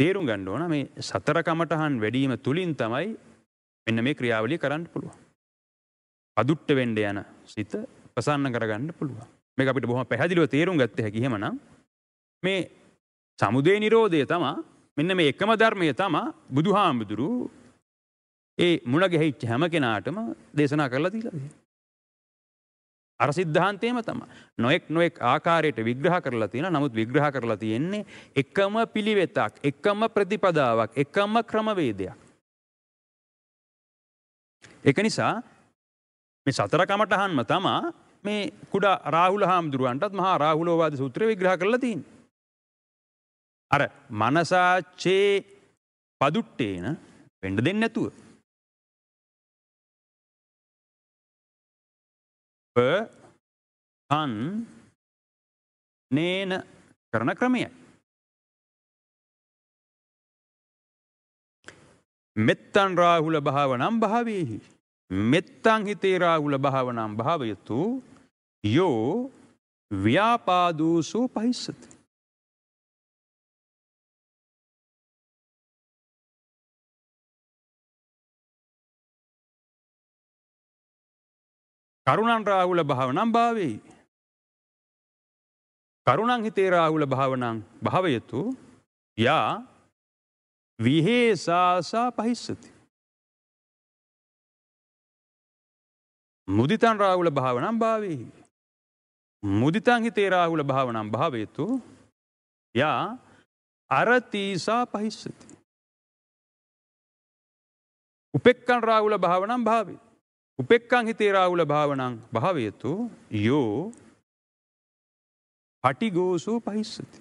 තේරුම් ගණ්ඩ ඕන මේ සතර කමටහන් වැඩීම තුළින් තමයි මෙන්න මේ ක්‍රියාවලි කරන්න පුළුව. අදුට්ට වෙන්ඩ යන සිත ප්‍රසන්න කරගන්න පුළුව මේ අපිට බොහම පැහැදිලිව තේරුම් ගත්ත හැකිහෙමන මේ සමුදේ නිරෝධය තමා මෙන්න මේ එකම ධර්මය තමා බුදු හාමුදුරු ඒ මුණ ගැහිච්ච හැම කෙනාටම දේශනා කරලා තිීලද. අර සිද්ධාන්තයම තම නොෙක් නොෙක් ආකාරයට විග්‍රහ කරලා තියෙන නමුත් විග්‍රහ කරලා තියෙන්නේ එකම පිළිවෙතක් එකම ප්‍රතිපදාවක් එකම ක්‍රමවේදයක්. එක නිසා මේ සතරකමටහන්ම තමා මේ කුඩා රාහුල හාමුදුරුවන්ටත් මහා රාහුලෝවාද සූත්‍ර විග්‍රහ කරලා තින්. අර මනසාච්චේ පදුට්ටේන පෙන්ඩ දෙන්න නැතුව. කන් නේන කරන ක්‍රමයයි. මෙත්තන් රාහුල භාවනම් භාවයෙහි. මෙත්තං හිතේ රාහුල භාවනම් භාවයතු යෝ ව්‍යාපාදූසූ පහිස්සති. කරුණන් රාහුල භාවනම් භාවෙයි. කරුණං හිතේ රාහුල භාවනං භාවයතු යා විහේසාසා පහිස්සති. මුදිතන් රාහුල භාවනම් භාවෙහි. මුදිතන් හිතේ රාහුල භාවනම් භාවයතු යා අරතීසා පහිස්සති. උපෙක්කන් රාහුල භාවනම් භාවේ. උපෙක්කං හිතේ රාහුල භාවනං භාවයතු යෝ පටිගෝසෝ පහිස්සති.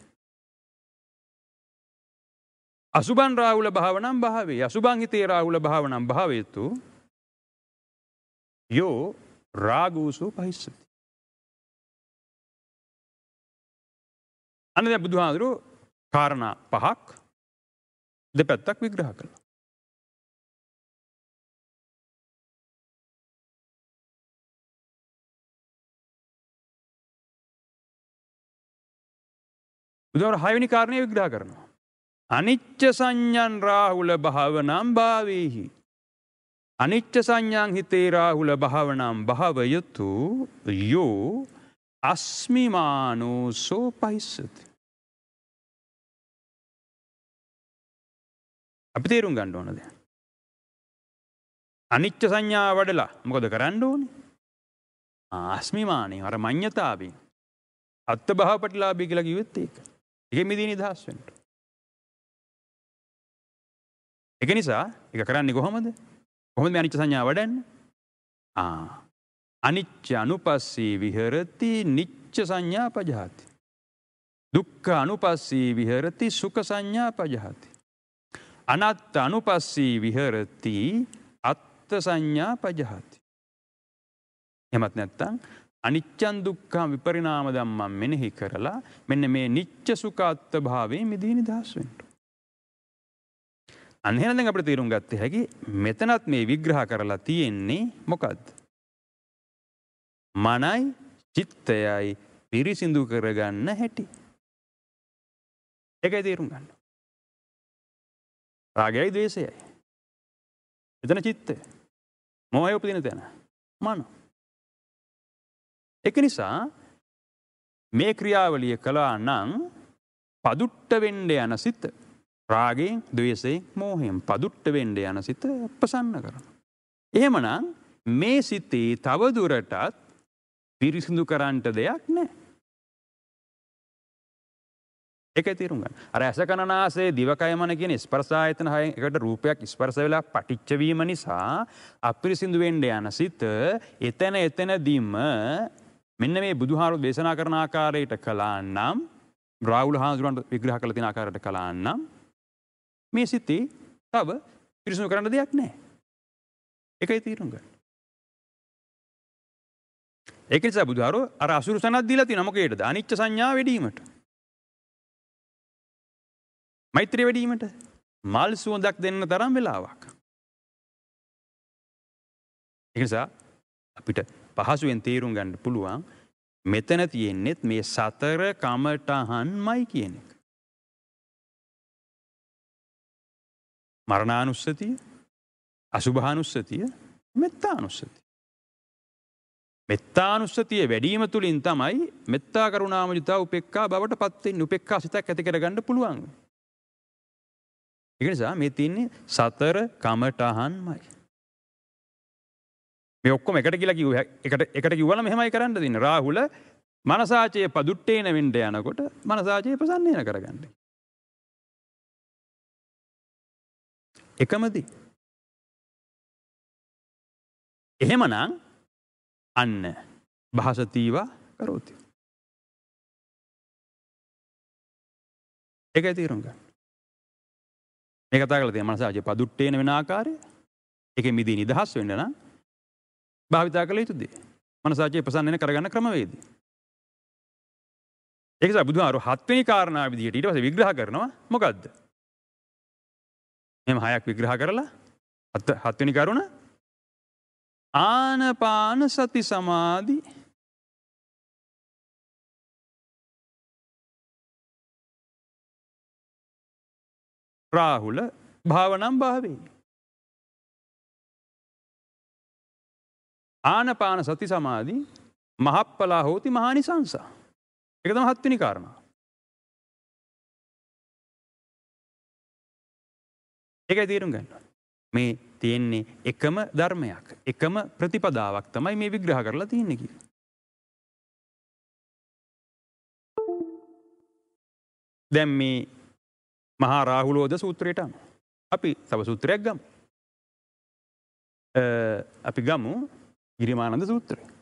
අසුබන් රාහුල භාවනම් භාවේ අසුබං හිතේ රාහුල භාවනම් භාවයතු යෝ රාගූසෝ පහිස්සති. අන දැ බුදුහාදුරු කාරණා පහක් දෙපැත්තක් විග්‍රහ කළ. බුදුවර හයවනි කාරණය විග්‍රහ කරනවා. අනිච්ච සංඥන් රාහුල භාවනම් භාවීහි. අනිච්ච සංඥං හිතේ රාහුල භාවනම් භාවයුතු යෝ අස්මිමානෝසෝ පහිස්සති. අපි තේරුම් ගණ්ඩ ඕනද. අනිච්ච සංඥා වඩලා මොකද කරන්න ඕනි. ආස්මිමානය අර මං්්‍යතාබින් අත්ත භාපටලාබි කියලා කිවත් ඒක. එක මිදී නිදහස්වෙන්ට. එක නිසා එක කරන්න කොහොමද කොහොම අනිච්ච සංඥා වඩන්න අනිච්ච අනුපස්සී විහරති නිච්ච සංඥා පජහති. දුක්ක අනුපස්සී විහරති සුක සංඥා පජහති. අනත්ත අනුපස්සී විහරති අත්ත සංඥා පජහති. එමත් නැත්තං අනිච්චන් දුක්කා විපරිනාම දම්මම් මෙනෙහි කරලා මෙන්න මේ නිච්ච සුකාත්ත භාවේ මිදී නිදහස්වෙන්ට. අන්හෙනද අපට තේරුම් ගත්ත හැකි මෙතනත් මේ විග්‍රහ කරලා තියෙන්නේ මොකක්ද. මනයි චිත්තයයි පිරිසිදු කරගන්න හැටි. එකයි තේරුම් ගන්න. රාගයයි දේශයයි. එතන චිත්තය මොහය උපදින තැන මනු. එක නිසා මේ ක්‍රියාවලිය කලා නං පදුට්ට වෙන්ඩ යන සිත රාගෙන් දවසේ මෝහෙන් පදුට්ට වෙන්ඩ යන සිත ප්‍රසන්න කරන. එහෙමනම් මේ සිතේ තවදුරටත් පිරිසිදු කරන්ට දෙයක් නෑ. එක තේරුම්ග අර ඇස කනාසේ දිවකයමන කියෙන ස්පර්සායතන හය එකට රූපයක් ස්පර්ස වෙලා පටිච්චවීම නිසා අපිරිසිදුවෙන්ඩ යන සිත එතැන එතැන දීම මෙන්න මේ බුදුහාරු දේශනා කරන ආකාරයට කලාන්නම් බ්‍රාවුල හාදුරන්ට විග්‍රහ කළ තින ආකාරයට කලාන්නම් මේ සිත්තේ තව පිරිසුණු කරන්න දෙයක් නෑ එකයි තීරුම් ගන්න ඒකනිසා බුදුහාරු අර අසුරු සනත් දීලා ති නමකේටද අනිච්ච සංඥා වැඩීමට මෛත්‍රය වැඩීමට මල් සුවදක් දෙන්න තරම් වෙලාවක්. එනිසා අපිට පහසුවෙන් තේරුම් ගන්න පුළුවන් මෙතන තියෙන්නෙත් මේ සතර කමටහන් මයි කියන එක. මරණානුස්සතිය අසුභානුස්සතිය මෙත්තානුස්සති. මෙත්තානුස්සතිය වැඩීම තුළින් තමයි මෙත්තා කරුණාම ජුතා උපෙක්කා බවට පත්තෙන් උපෙක්කා සිතක් ඇති කර ගන්න පුළුවන්. එකනිසා මේ තින්නේ සතර කමටහන්මයි. මේ ඔක්කොම එකට කියලා කිව්ව එකට එකට කිව්වල මෙහෙමයි කරන්න දෙන්න. රාහුල මනසාචයේ පදුට්ටේන වෙන්න යනකොට මනසාචයේ ප්‍රසන්නයන කරගන්න. එකමදී. එහෙමනම් අන්න භාසතීවා කරෝති. එක තීරුම් ගන්න. මේ කතා කළ තියෙන මනසාජය පදුට්ටේන වෙන ආකාරය එක මිදී නිදහස් වෙන්න නම් භාවිතා කළ යුතුදේ. මනසාජය ප්‍රසන්නන කරගන්න ක්‍රමවේදී. ඒක බුදුහාරු හත්වනි කාරණා විදිහට ඊට පස්සේ විග්‍රහ කරනවා මොකද්ද? මෙහෙම හයක් විග්‍රහ කරලා හත්වෙනි කරුණ ආනපාන සති සමාධි රාහුල භාවනම් භාවේ. ආනපාන සති සමාධී මහප්පලා හෝති මහානි සංසා. එකතම හත්වනි කාරණා. ඒකයි තේරුම් ගන්න. මේ තියෙන්නේ එකම ධර්මයක් එකම ප්‍රතිපදාවක් තමයි මේ විග්‍රහ කරලා තියන්නේ කිය. දැම් මේ මහා රාහුලෝද සූත්‍රයට අපි තව සූත්‍රයක් ගම් අපි ගමු ගිරිමානන්ද සූත්‍රය